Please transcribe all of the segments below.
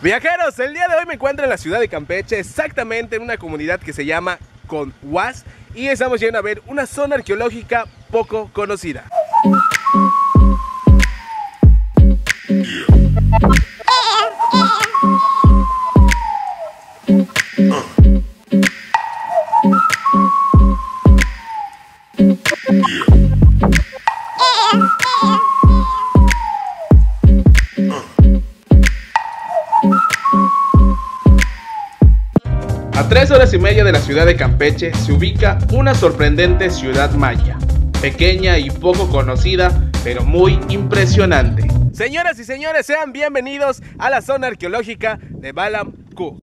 Viajeros, el día de hoy me encuentro en la ciudad de Campeche, exactamente en una comunidad que se llama Conhuas y estamos yendo a ver una zona arqueológica poco conocida. Tres horas y media de la ciudad de Campeche se ubica una sorprendente ciudad maya, pequeña y poco conocida, pero muy impresionante. Señoras y señores, sean bienvenidos a la zona arqueológica de Balam Ku.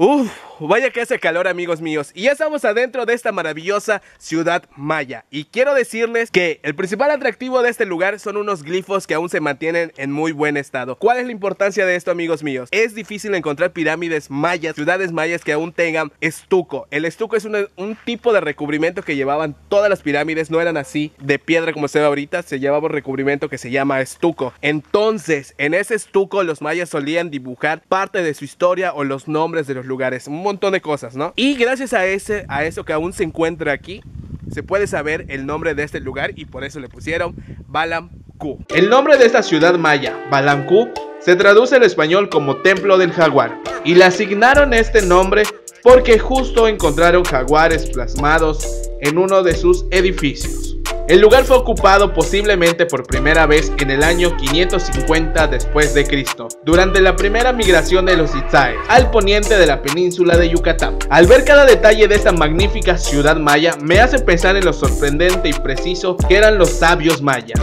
Ooh. Vaya que hace calor amigos míos y ya estamos adentro de esta maravillosa ciudad maya y quiero decirles que el principal atractivo de este lugar son unos glifos que aún se mantienen en muy buen estado. ¿Cuál es la importancia de esto amigos míos? Es difícil encontrar pirámides mayas, ciudades mayas que aún tengan estuco. El estuco es un tipo de recubrimiento que llevaban todas las pirámides, no eran así de piedra como se ve ahorita, se llevaba un recubrimiento que se llama estuco. Entonces, en ese estuco los mayas solían dibujar parte de su historia o los nombres de los lugares, un montón de cosas, ¿no? Y gracias a ese a eso que aún se encuentra aquí, se puede saber el nombre de este lugar y por eso le pusieron Balam. El nombre de esta ciudad maya, Balam se traduce en español como Templo del Jaguar y le asignaron este nombre porque justo encontraron jaguares plasmados en uno de sus edificios. El lugar fue ocupado posiblemente por primera vez en el año 550 después de Cristo, durante la primera migración de los Itzaes al poniente de la península de Yucatán. Al ver cada detalle de esta magnífica ciudad maya, me hace pensar en lo sorprendente y preciso que eran los sabios mayas.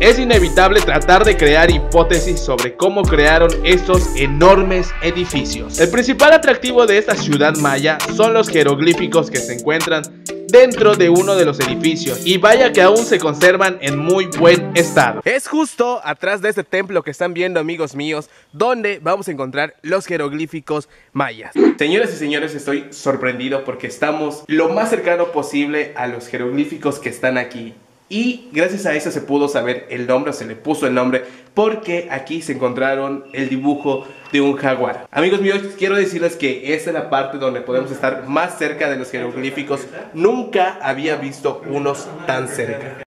Es inevitable tratar de crear hipótesis sobre cómo crearon estos enormes edificios. El principal atractivo de esta ciudad maya son los jeroglíficos que se encuentran dentro de uno de los edificios y vaya que aún se conservan en muy buen estado. Es justo atrás de este templo que están viendo amigos míos donde vamos a encontrar los jeroglíficos mayas. Señoras y señores, estoy sorprendido porque estamos lo más cercano posible a los jeroglíficos que están aquí. Y gracias a eso se pudo saber el nombre, se le puso el nombre, porque aquí se encontraron el dibujo de un jaguar. Amigos míos, quiero decirles que esta es la parte donde podemos estar más cerca de los jeroglíficos. Nunca había visto unos tan cerca.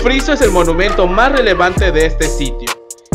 Friso es el monumento más relevante de este sitio,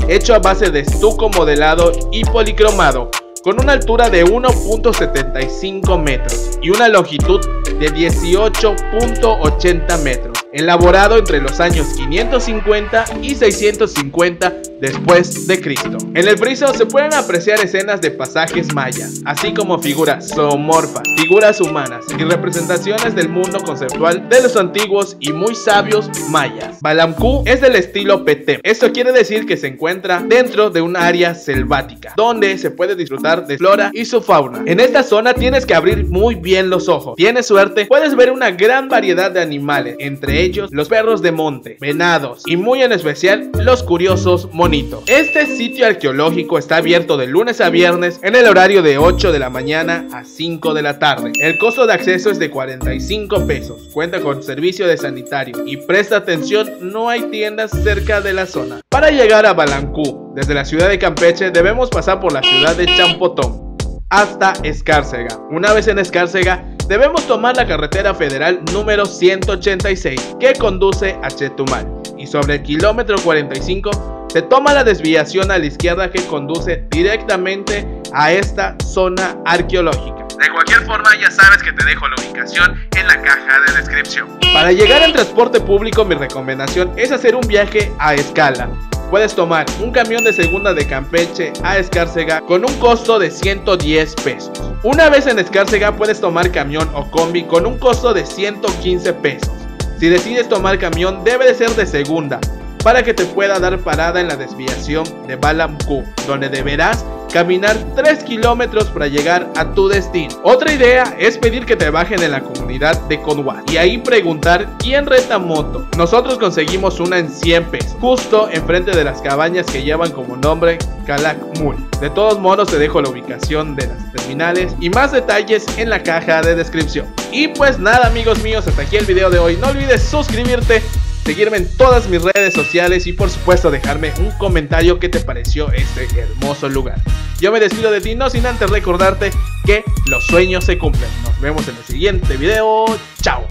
hecho a base de estuco modelado y policromado, con una altura de 1.75 metros y una longitud de 18.80 metros, elaborado entre los años 550 y 650 después de Cristo. En el friso se pueden apreciar escenas de pasajes mayas, así como figuras zoomorfas, figuras humanas y representaciones del mundo conceptual de los antiguos y muy sabios mayas. Balamku es del estilo Petem. Esto quiere decir que se encuentra dentro de un área selvática, donde se puede disfrutar de flora y su fauna. En esta zona tienes que abrir muy bien los ojos. Tienes suerte, puedes ver una gran variedad de animales, entre ellos los perros de monte, venados y muy en especial los curiosos monitos. Este sitio arqueológico está abierto de lunes a viernes en el horario de 8 de la mañana a 5 de la tarde. El costo de acceso es de 45 pesos. Cuenta con servicio de sanitario y presta atención, no hay tiendas cerca de la zona. Para llegar a Balancú, desde la ciudad de Campeche debemos pasar por la ciudad de Champotón hasta Escárcega. Una vez en Escárcega, debemos tomar la carretera federal número 186 que conduce a Chetumal y sobre el kilómetro 45 se toma la desviación a la izquierda que conduce directamente a esta zona arqueológica. De cualquier forma ya sabes que te dejo la ubicación en la caja de descripción. Para llegar en transporte público mi recomendación es hacer un viaje a escala. Puedes tomar un camión de segunda de Campeche a Escárcega con un costo de 110 pesos. Una vez en Escárcega puedes tomar camión o combi con un costo de 115 pesos. Si decides tomar camión debe de ser de segunda para que te pueda dar parada en la desviación de Balamku, donde deberás caminar 3 kilómetros para llegar a tu destino. Otra idea es pedir que te bajen en la comunidad de Conwat y ahí preguntar quién reta moto. Nosotros conseguimos una en 100 pesos, justo enfrente de las cabañas que llevan como nombre Kalak Mul. De todos modos te dejo la ubicación de las terminales y más detalles en la caja de descripción. Y pues nada amigos míos, hasta aquí el video de hoy. No olvides suscribirte seguirme en todas mis redes sociales y por supuesto dejarme un comentario que te pareció este hermoso lugar. Yo me despido de ti no sin antes recordarte que los sueños se cumplen. Nos vemos en el siguiente video. Chao.